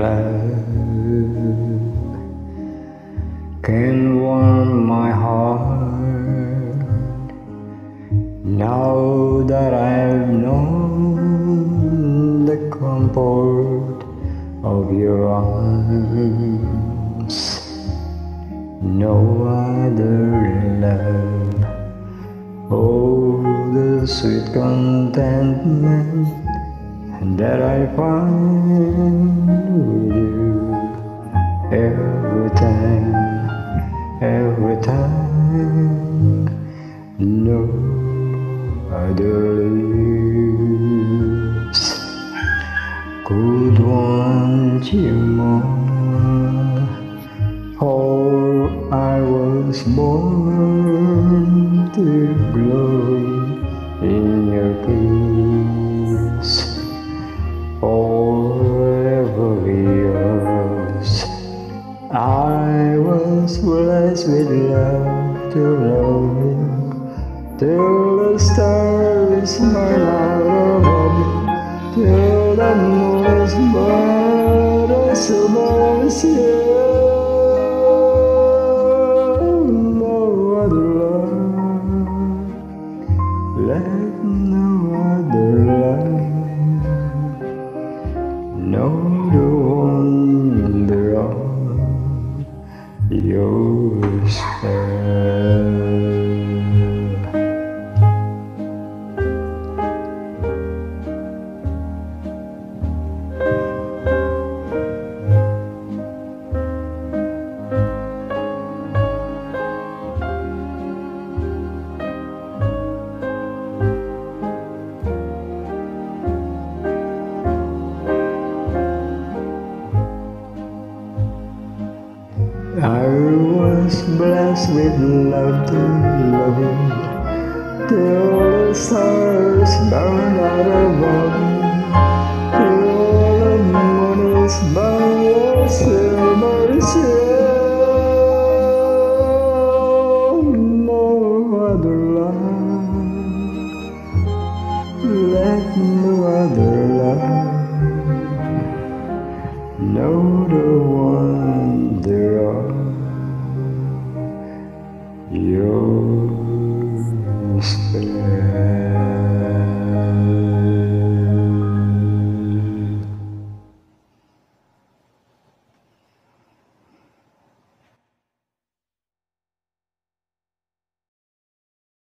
love can warm my heart now that I've known the comfort of your arms. No other love. Oh, the sweet contentment that I find with you every time, every time. No other lips could want you more. For I was born to glory in your peace I was blessed with love to love you till the stars smile out above till the moon is but a summer I was blessed with love to love till the stars burn out above till the moon is a silver sail. No other love, let no other love. Know the wonder of your spell.